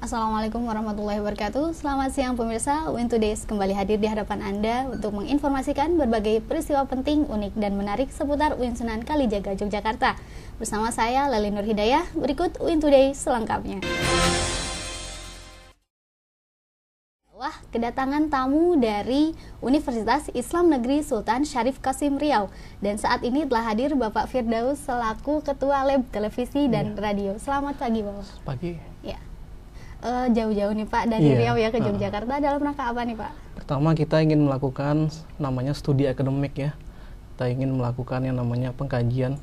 Assalamualaikum warahmatullahi wabarakatuh Selamat siang pemirsa Win Todays kembali hadir di hadapan Anda Untuk menginformasikan berbagai peristiwa penting, unik, dan menarik Seputar Win Sunan Kalijaga Yogyakarta Bersama saya Lali Nur Hidayah Berikut Win Today selengkapnya Wah, kedatangan tamu dari Universitas Islam Negeri Sultan Syarif Kasim Riau dan saat ini telah hadir Bapak Firdaus selaku Ketua Lab Televisi dan ya. Radio. Selamat pagi, Bapak. Pagi. Ya. Uh, jauh-jauh nih Pak dari ya. Riau ya ke Yogyakarta uh. dalam rangka apa nih Pak? Pertama kita ingin melakukan namanya studi akademik ya. Kita ingin melakukan yang namanya pengkajian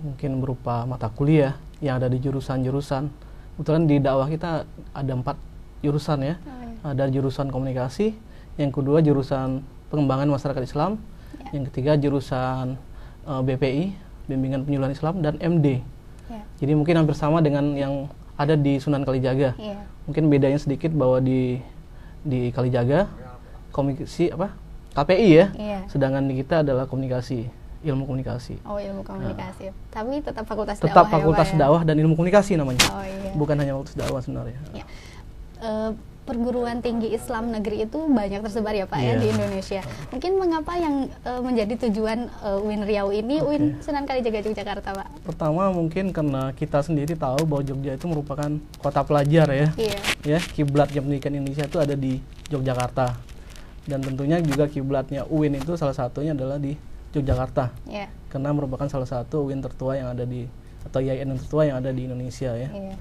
mungkin berupa mata kuliah yang ada di jurusan-jurusan. Kebetulan di dakwah kita ada empat jurusan ya. Oh ada jurusan komunikasi, yang kedua jurusan pengembangan masyarakat Islam, ya. yang ketiga jurusan uh, eh, BPI, bimbingan penyuluhan Islam dan MD. Ya. Jadi mungkin hampir sama dengan yang ada di Sunan Kalijaga. Ya. Mungkin bedanya sedikit bahwa di di Kalijaga komunikasi apa? KPI ya. ya. Sedangkan di kita adalah komunikasi ilmu komunikasi. Oh, ilmu komunikasi. Nah. Tapi tetap fakultas tetap dakwah. Tetap ya, fakultas ya, dakwah dan ilmu komunikasi namanya. Oh, iya. Bukan hanya fakultas dakwah sebenarnya. Ya. Uh, perguruan tinggi Islam negeri itu banyak tersebar ya Pak yeah. ya di iya. Indonesia. Mungkin mengapa yang uh, menjadi tujuan uh, UIN Riau ini okay. UIN Sunan Kalijaga Yogyakarta Pak? Pertama mungkin karena kita sendiri tahu bahwa Jogja itu merupakan kota pelajar ya. Yeah. Ya, kiblatnya pendidikan Indonesia itu ada di Yogyakarta. Dan tentunya juga kiblatnya UIN itu salah satunya adalah di Yogyakarta. Yeah. Karena merupakan salah satu UIN tertua yang ada di atau IAIN tertua yang ada di Indonesia ya. Yeah.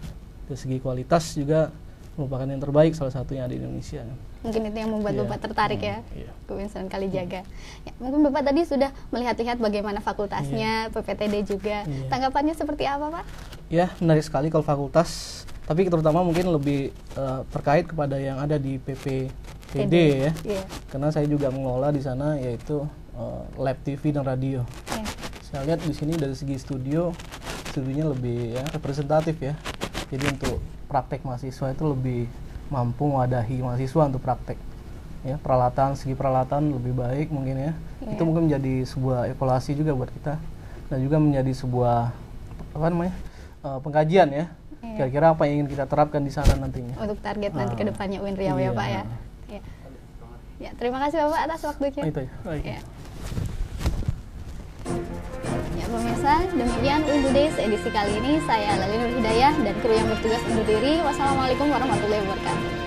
Dari segi kualitas juga merupakan yang terbaik salah satunya di Indonesia. Mungkin itu yang membuat yeah. Bapak tertarik hmm, ya yeah. ke Winston Kalijaga. Hmm. Ya, mungkin Bapak tadi sudah melihat-lihat bagaimana fakultasnya, yeah. PPTD juga. Yeah. Tanggapannya seperti apa Pak? Ya, menarik sekali kalau fakultas, tapi terutama mungkin lebih uh, terkait kepada yang ada di PPTD ya. Yeah. Karena saya juga mengelola di sana yaitu uh, lab TV dan radio. Yeah. Saya lihat di sini dari segi studio, studionya lebih ya representatif ya. Jadi untuk praktek mahasiswa itu lebih mampu mewadahi mahasiswa untuk praktek ya peralatan segi peralatan lebih baik mungkin ya yeah. itu mungkin menjadi sebuah evaluasi juga buat kita dan juga menjadi sebuah apa namanya uh, pengkajian ya yeah. kira-kira apa yang ingin kita terapkan di sana nantinya untuk target nanti uh, ke depannya UIN Riau iya. ya pak ya ya. ya terima kasih bapak atas waktunya oh, itu ya. Ya pemirsa, demikian Today edisi kali ini. Saya Lali Nur Hidayah dan kru yang bertugas undur diri. Wassalamualaikum warahmatullahi wabarakatuh.